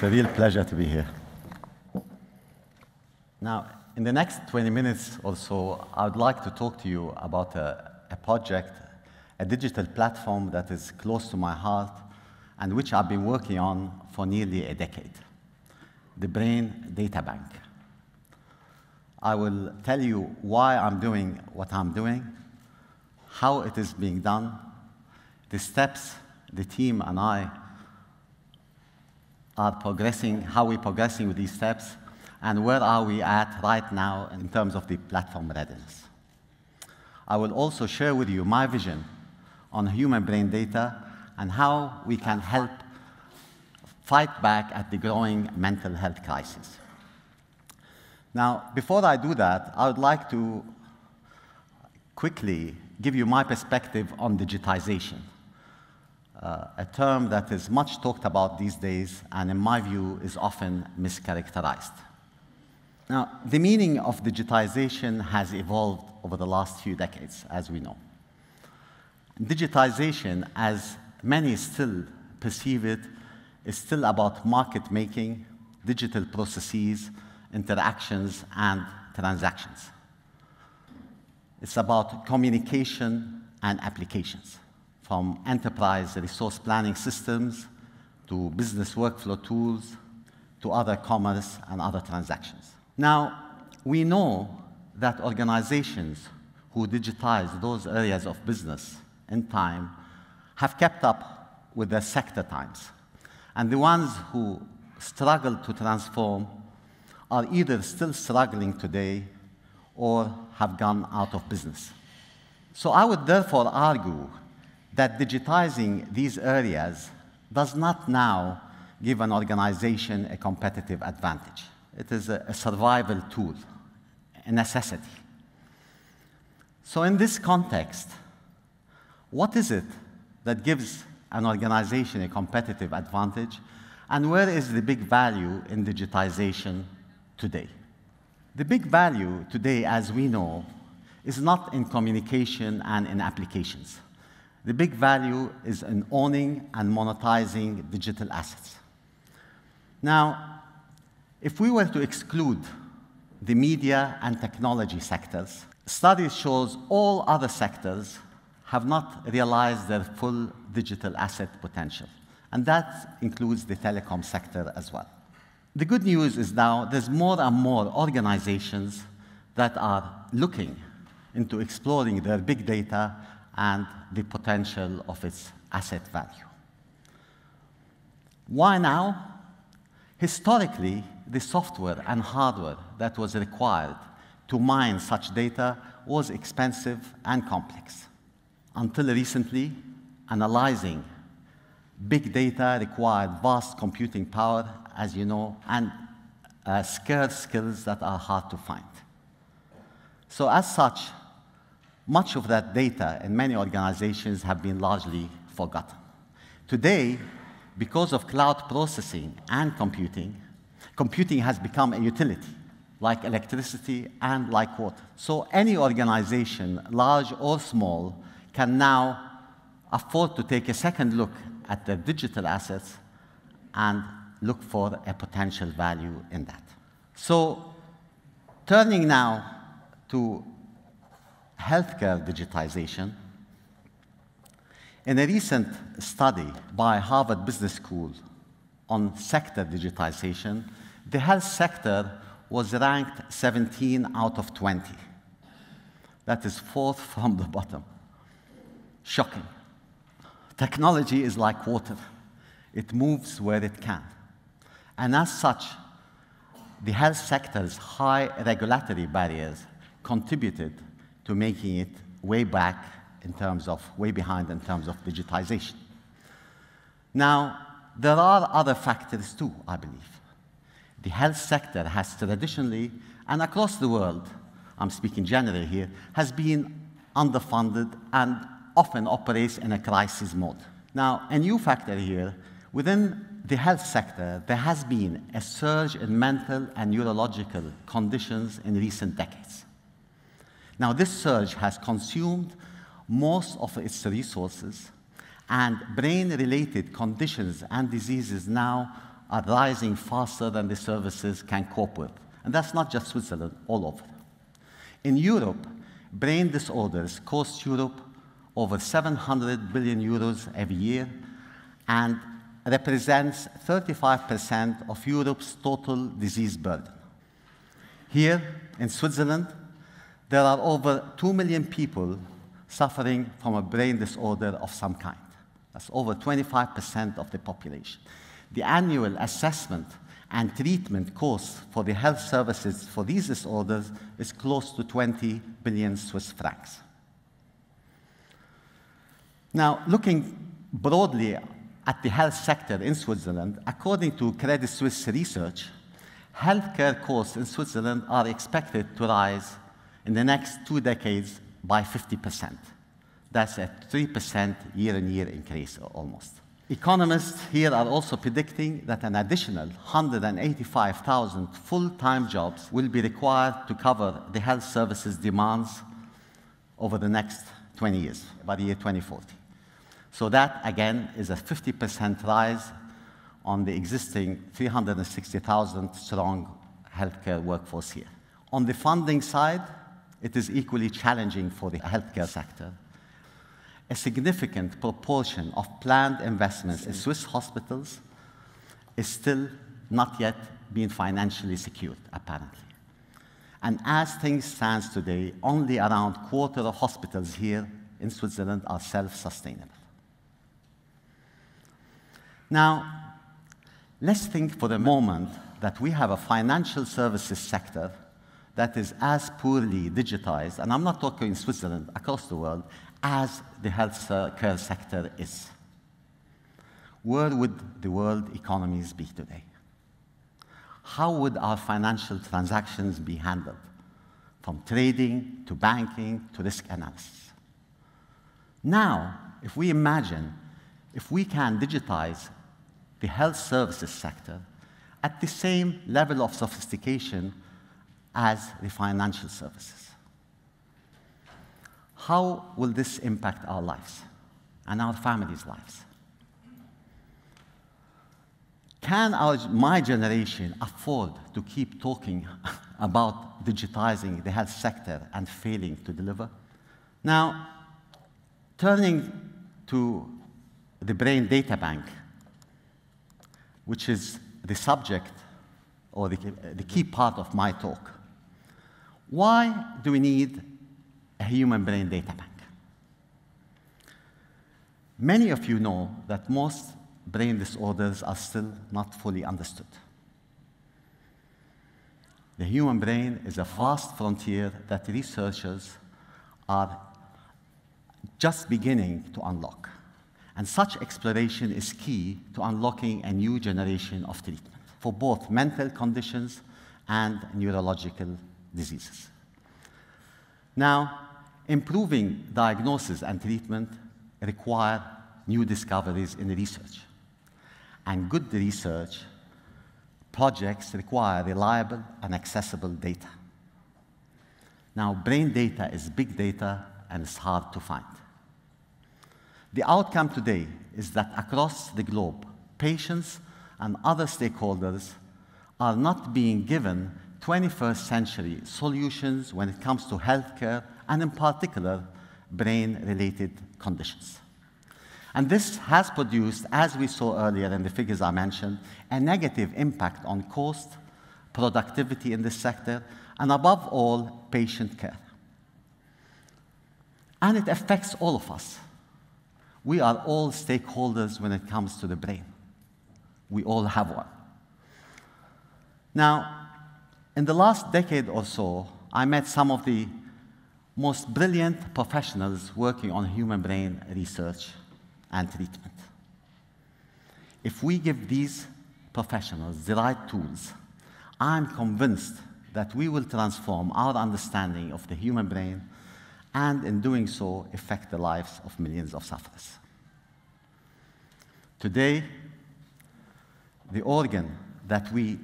It's a real pleasure to be here. Now, in the next 20 minutes or so, I would like to talk to you about a, a project, a digital platform that is close to my heart and which I've been working on for nearly a decade the Brain Data Bank. I will tell you why I'm doing what I'm doing, how it is being done, the steps the team and I are progressing, how we're progressing with these steps, and where are we at right now in terms of the platform readiness. I will also share with you my vision on human brain data and how we can help fight back at the growing mental health crisis. Now, before I do that, I would like to quickly give you my perspective on digitization, uh, a term that is much talked about these days and, in my view, is often mischaracterized. Now, the meaning of digitization has evolved over the last few decades, as we know. Digitization, as many still perceive it, is still about market making, digital processes, interactions, and transactions. It's about communication and applications, from enterprise resource planning systems to business workflow tools to other commerce and other transactions. Now, we know that organizations who digitize those areas of business in time have kept up with their sector times. And the ones who struggle to transform are either still struggling today or have gone out of business. So I would therefore argue that digitizing these areas does not now give an organization a competitive advantage. It is a, a survival tool, a necessity. So, in this context, what is it that gives an organization a competitive advantage, and where is the big value in digitization today? The big value today, as we know, is not in communication and in applications. The big value is in owning and monetizing digital assets. Now, if we were to exclude the media and technology sectors, studies shows all other sectors have not realized their full digital asset potential. And that includes the telecom sector as well. The good news is now there's more and more organizations that are looking into exploring their big data and the potential of its asset value. Why now? Historically, the software and hardware that was required to mine such data was expensive and complex. Until recently, analyzing big data required vast computing power, as you know, and uh, scarce skills that are hard to find. So as such, much of that data in many organizations have been largely forgotten. Today, because of cloud processing and computing, computing has become a utility, like electricity and like water. So any organization, large or small, can now afford to take a second look at their digital assets and look for a potential value in that. So turning now to healthcare digitization, in a recent study by Harvard Business School on sector digitization, the health sector was ranked 17 out of 20. That is fourth from the bottom. Shocking. Technology is like water. It moves where it can. And as such, the health sector's high regulatory barriers contributed to making it way back in terms of, way behind in terms of digitization. Now, there are other factors too, I believe the health sector has traditionally, and across the world, I'm speaking generally here, has been underfunded and often operates in a crisis mode. Now, a new factor here, within the health sector, there has been a surge in mental and neurological conditions in recent decades. Now, this surge has consumed most of its resources, and brain related conditions and diseases now are rising faster than the services can cope with. And that's not just Switzerland, all over. In Europe, brain disorders cost Europe over 700 billion euros every year and represents 35% of Europe's total disease burden. Here in Switzerland, there are over 2 million people suffering from a brain disorder of some kind. That's over 25% of the population. The annual assessment and treatment costs for the health services for these disorders is close to 20 billion Swiss francs. Now, looking broadly at the health sector in Switzerland, according to Credit Suisse research, healthcare costs in Switzerland are expected to rise in the next two decades by 50%. That's a 3% year-on-year increase almost. Economists here are also predicting that an additional 185,000 full-time jobs will be required to cover the health services demands over the next 20 years, by the year 2040. So that, again, is a 50% rise on the existing 360,000 strong healthcare workforce here. On the funding side, it is equally challenging for the healthcare sector. A significant proportion of planned investments in Swiss hospitals is still not yet being financially secured, apparently. And as things stand today, only around a quarter of hospitals here in Switzerland are self-sustainable. Now, let's think for a moment that we have a financial services sector that is as poorly digitized, and I'm not talking in Switzerland, across the world, as the health care sector is. Where would the world economies be today? How would our financial transactions be handled, from trading to banking to risk analysis? Now, if we imagine if we can digitize the health services sector at the same level of sophistication as the financial services. How will this impact our lives and our families' lives? Can our, my generation afford to keep talking about digitizing the health sector and failing to deliver? Now, turning to the Brain Data Bank, which is the subject or the, the key part of my talk. Why do we need a human brain data bank? Many of you know that most brain disorders are still not fully understood. The human brain is a vast frontier that researchers are just beginning to unlock. And such exploration is key to unlocking a new generation of treatment for both mental conditions and neurological diseases. Now, improving diagnosis and treatment require new discoveries in research. And good research projects require reliable and accessible data. Now, brain data is big data and it's hard to find. The outcome today is that across the globe, patients and other stakeholders are not being given 21st century solutions when it comes to healthcare and, in particular, brain related conditions. And this has produced, as we saw earlier in the figures I mentioned, a negative impact on cost, productivity in this sector, and above all, patient care. And it affects all of us we are all stakeholders when it comes to the brain. We all have one. Now, in the last decade or so, I met some of the most brilliant professionals working on human brain research and treatment. If we give these professionals the right tools, I'm convinced that we will transform our understanding of the human brain and in doing so, affect the lives of millions of sufferers. Today, the organ that we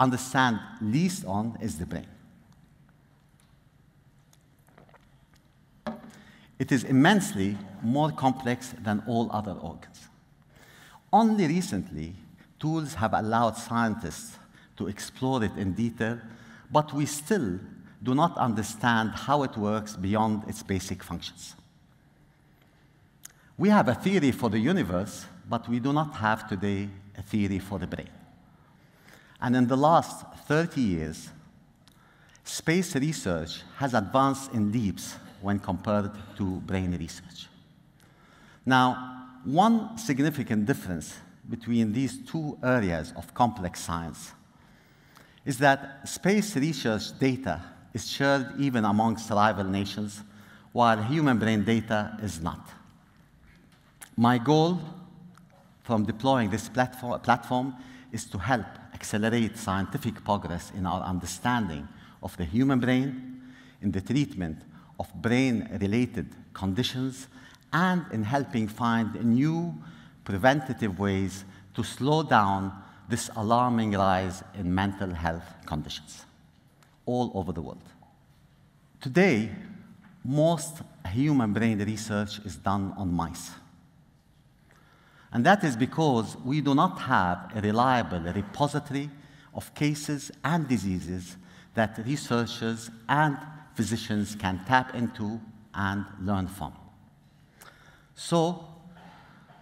understand least on is the brain. It is immensely more complex than all other organs. Only recently, tools have allowed scientists to explore it in detail, but we still do not understand how it works beyond its basic functions. We have a theory for the universe, but we do not have today a theory for the brain. And in the last 30 years, space research has advanced in leaps when compared to brain research. Now, one significant difference between these two areas of complex science is that space research data is shared even amongst rival nations, while human brain data is not. My goal from deploying this platform, platform is to help accelerate scientific progress in our understanding of the human brain, in the treatment of brain-related conditions, and in helping find new preventative ways to slow down this alarming rise in mental health conditions all over the world. Today, most human brain research is done on mice. And that is because we do not have a reliable repository of cases and diseases that researchers and physicians can tap into and learn from. So,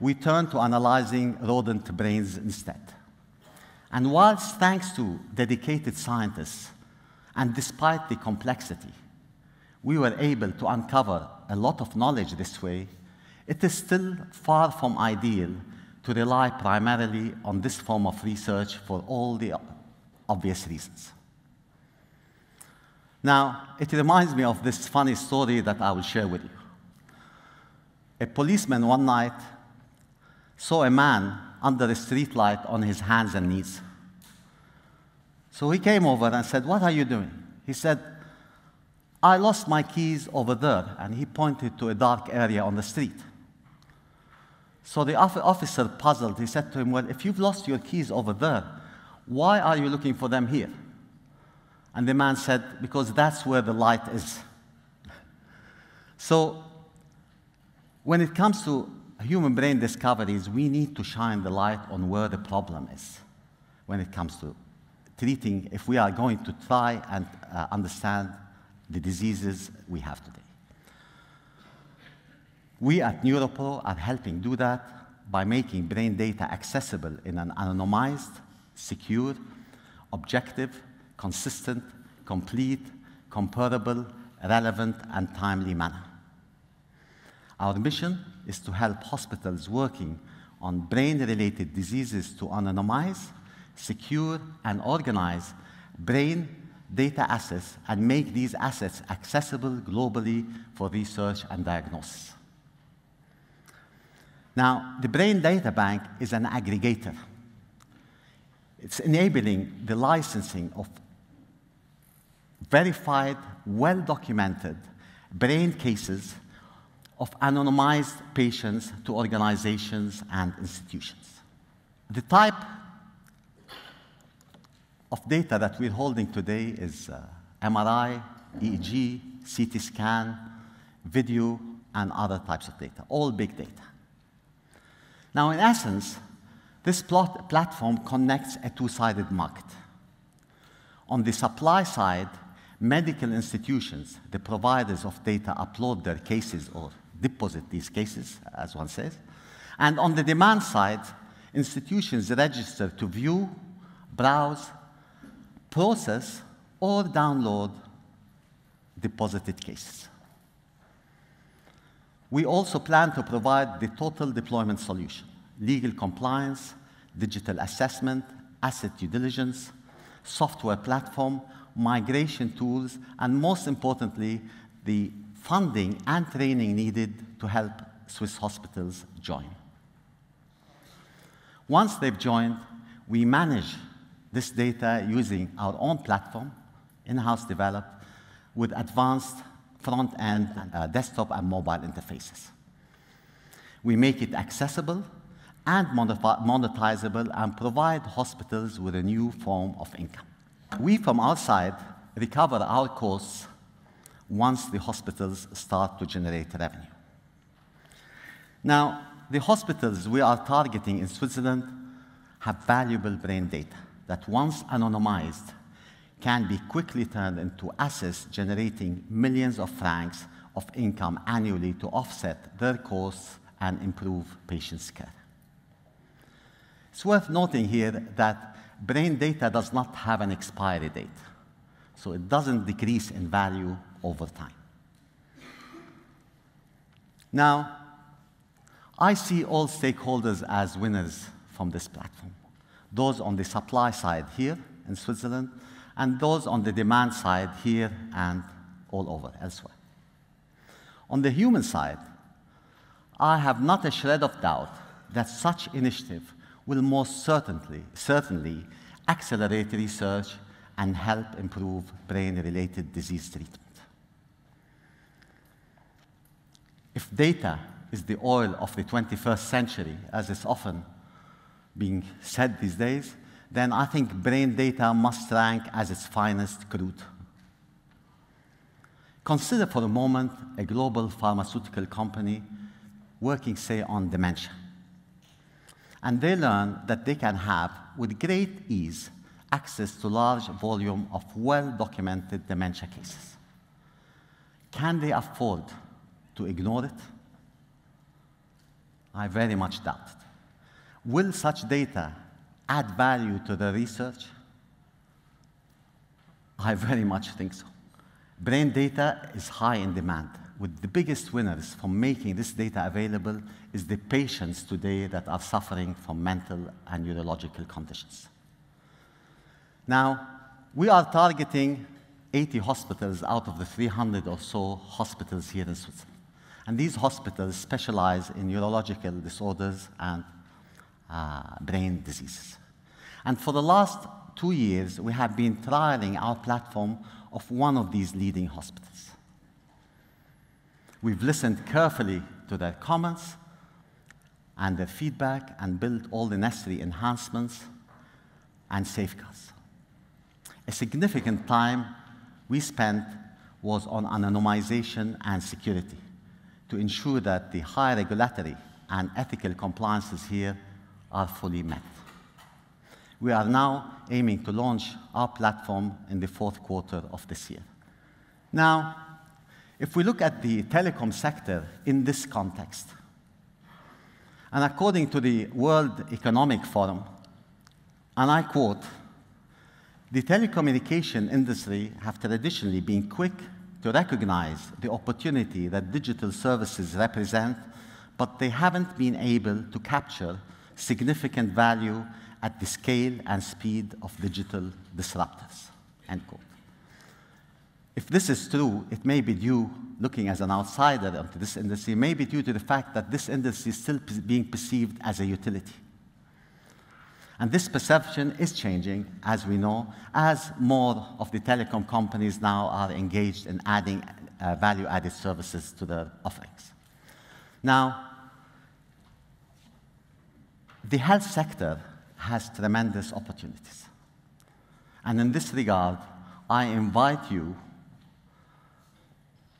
we turn to analyzing rodent brains instead. And whilst thanks to dedicated scientists, and despite the complexity, we were able to uncover a lot of knowledge this way, it is still far from ideal to rely primarily on this form of research for all the obvious reasons. Now, it reminds me of this funny story that I will share with you. A policeman one night saw a man under a streetlight on his hands and knees. So he came over and said, What are you doing? He said, I lost my keys over there. And he pointed to a dark area on the street. So the officer, puzzled, he said to him, Well, if you've lost your keys over there, why are you looking for them here? And the man said, Because that's where the light is. so when it comes to human brain discoveries, we need to shine the light on where the problem is when it comes to treating, if we are going to try and uh, understand the diseases we have today. We at Neuropro are helping do that by making brain data accessible in an anonymized, secure, objective, consistent, complete, comparable, relevant, and timely manner. Our mission is to help hospitals working on brain-related diseases to anonymize, secure, and organize brain data assets and make these assets accessible globally for research and diagnosis. Now, the Brain Data Bank is an aggregator. It's enabling the licensing of verified, well-documented brain cases of anonymized patients to organizations and institutions. The type of data that we're holding today is uh, MRI, EEG, CT scan, video, and other types of data, all big data. Now, in essence, this plot platform connects a two-sided market. On the supply side, medical institutions, the providers of data, upload their cases or deposit these cases, as one says. And on the demand side, institutions register to view, browse, process, or download deposited cases. We also plan to provide the total deployment solution, legal compliance, digital assessment, asset due diligence, software platform, migration tools, and most importantly, the funding and training needed to help Swiss hospitals join. Once they've joined, we manage this data using our own platform, in-house developed, with advanced front-end uh, desktop and mobile interfaces. We make it accessible and monetizable and provide hospitals with a new form of income. We, from our side, recover our costs once the hospitals start to generate revenue. Now, the hospitals we are targeting in Switzerland have valuable brain data that once anonymized can be quickly turned into assets generating millions of francs of income annually to offset their costs and improve patients' care. It's worth noting here that brain data does not have an expiry date, so it doesn't decrease in value over time. Now, I see all stakeholders as winners from this platform. Those on the supply side here in Switzerland, and those on the demand side here and all over elsewhere. On the human side, I have not a shred of doubt that such initiative will most certainly, certainly accelerate research and help improve brain-related disease treatment. If data is the oil of the 21st century, as is often being said these days, then I think brain data must rank as its finest crude. Consider for a moment a global pharmaceutical company working, say, on dementia. And they learn that they can have, with great ease, access to large volume of well-documented dementia cases. Can they afford to ignore it? I very much doubt it. Will such data add value to the research? I very much think so. Brain data is high in demand, with the biggest winners from making this data available is the patients today that are suffering from mental and neurological conditions. Now, we are targeting 80 hospitals out of the 300 or so hospitals here in Switzerland. And these hospitals specialize in neurological disorders and Uh, brain diseases. And for the last two years, we have been trialing our platform of one of these leading hospitals. We've listened carefully to their comments and their feedback and built all the necessary enhancements and safeguards. A significant time we spent was on anonymization and security to ensure that the high regulatory and ethical compliances here are fully met. We are now aiming to launch our platform in the fourth quarter of this year. Now, if we look at the telecom sector in this context, and according to the World Economic Forum, and I quote, the telecommunication industry have traditionally been quick to recognize the opportunity that digital services represent, but they haven't been able to capture significant value at the scale and speed of digital disruptors. End quote. If this is true, it may be due, looking as an outsider into this industry, may be due to the fact that this industry is still being perceived as a utility. And this perception is changing, as we know, as more of the telecom companies now are engaged in adding uh, value-added services to their offerings. Now, the health sector has tremendous opportunities. And in this regard, I invite you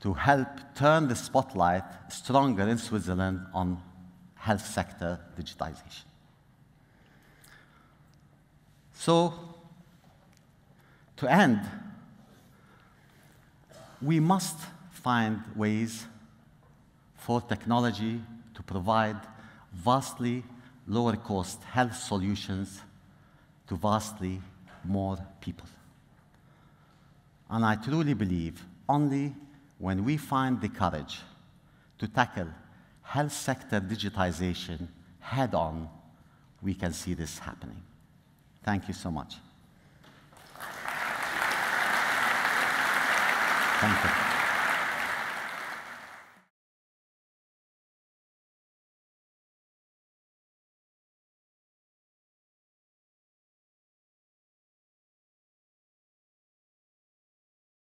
to help turn the spotlight stronger in Switzerland on health sector digitization. So, to end, we must find ways for technology to provide vastly lower cost health solutions to vastly more people. And I truly believe only when we find the courage to tackle health sector digitization head on, we can see this happening. Thank you so much. Thank you.